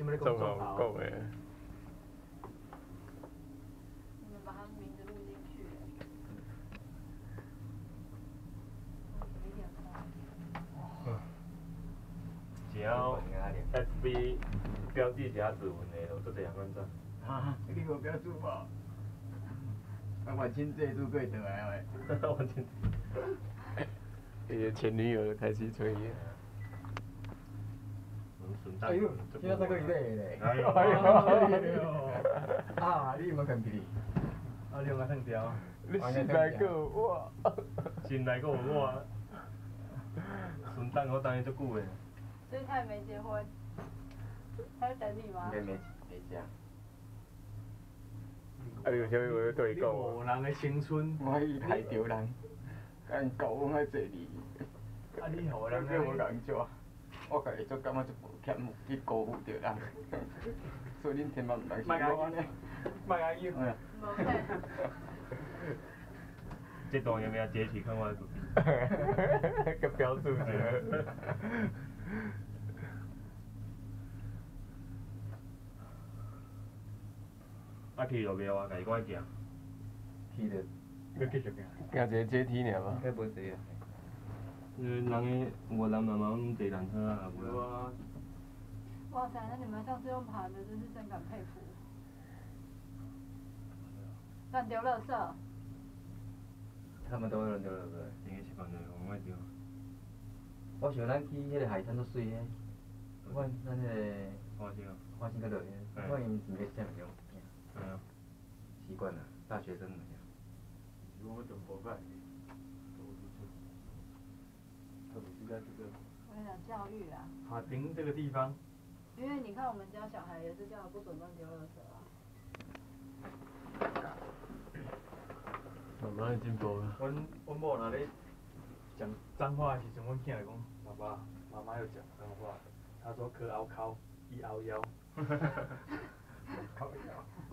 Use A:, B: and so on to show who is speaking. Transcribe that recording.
A: 今麦咧讲
B: 中
A: 中豪。
B: 讲诶。
C: 你们把他名字录进去。
D: 只要 FB 标记一下指纹的，有做这样款赞。
A: 哈，你无标注无？啊，万亲这都过倒来喂。
D: 我真。
B: 伊个前女友开始吹伊。
A: 哎呦，今仔再过一个咧。
D: 哎呦
A: 哎呦。啊，你有冇看片？啊，两个剩条。
B: 你新来个哇！
D: 新来个我，顺等我等伊足久诶。
C: 所以他也没结婚，他在等你吗？
A: 应该没没结。
B: 啊，你有啥物话要对伊讲
A: 无人的青春。
B: 我伊害着人，甲因交往遐济年。
A: 啊，你互人
B: 叫我人抓，我家己做感觉足无欠去辜负着人。所以恁千万毋通像我安尼。
A: 莫安伊。
D: 这段有没有截取看我的？
B: 个标注者。
D: 啊去就袂话，家己赶紧行。
A: 去着，要继续行。
B: 行一个阶梯尔嘛。
A: 应该无济啊。
D: 呃，人个有人慢慢坐缆车啊，有
A: 啊。
C: 哇塞，那你们上次用爬的，真是真感佩服。乱丢垃圾。
A: 他们都有人丢垃圾。
D: 应该习惯了，我爱丢。
A: 我想咱去迄个海滩都水诶，我咱迄个
D: 花椒。
A: 花心个落去，我因毋是啥物用。
D: 对啊。
A: 习惯了，大学生物件。
E: 我怎么办？在这个。
C: 我跟你讲教育啊。
E: 塔顶这个地方。
C: 因为你看我们家小孩也是叫不准乱丢垃圾啊。
B: 慢慢进步了。
E: 阮阮某若咧讲脏话的时阵，阮囝来讲爸爸妈妈要讲脏话，他说可熬靠一熬腰。
A: 靠腰。